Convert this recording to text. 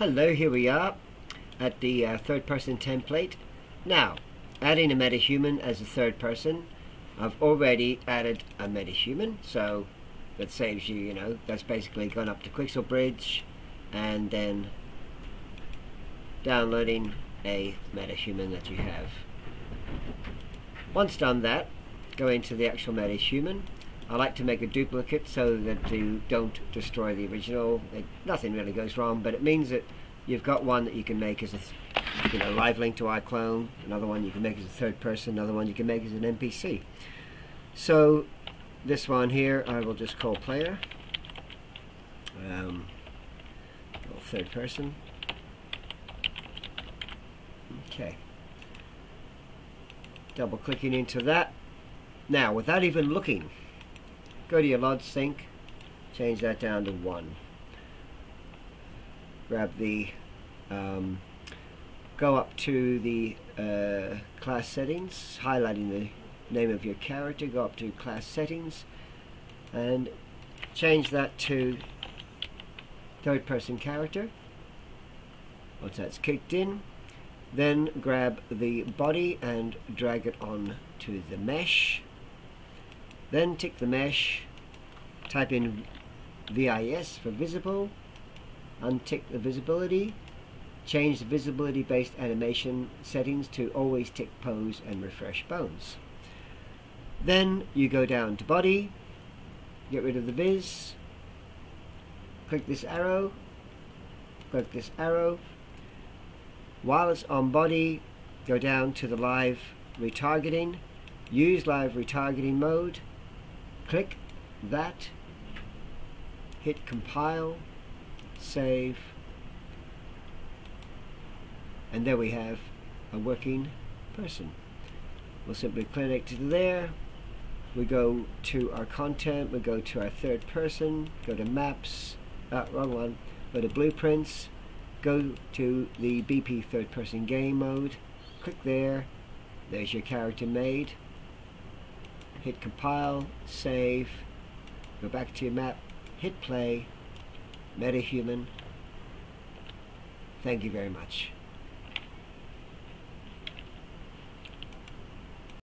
Hello, here we are at the uh, third person template. Now, adding a metahuman as a third person. I've already added a metahuman, so that saves you, you know, that's basically gone up to Quixel Bridge and then downloading a metahuman that you have. Once done that, go into the actual metahuman. I like to make a duplicate so that you don't destroy the original. It, nothing really goes wrong, but it means that you've got one that you can make as a you know live link to iClone, another one you can make as a third person, another one you can make as an NPC. So this one here I will just call player. Um, third person. Okay. Double clicking into that. Now, without even looking, go to your LOD sync, change that down to 1. Grab the, um, go up to the uh, class settings, highlighting the name of your character, go up to class settings, and change that to third person character. Once that's kicked in, then grab the body and drag it on to the mesh. Then tick the mesh, type in VIS for visible, untick the visibility, change the visibility based animation settings to always tick pose and refresh bones. Then you go down to body, get rid of the viz, click this arrow, click this arrow, while it's on body, go down to the live retargeting, use live retargeting mode, click that, hit compile, save, and there we have a working person. We'll simply click to there, we go to our content, we go to our third person, go to maps, uh, wrong one, go to blueprints, go to the BP third person game mode, click there, there's your character made, hit compile, save, go back to your map, hit play, metahuman, thank you very much.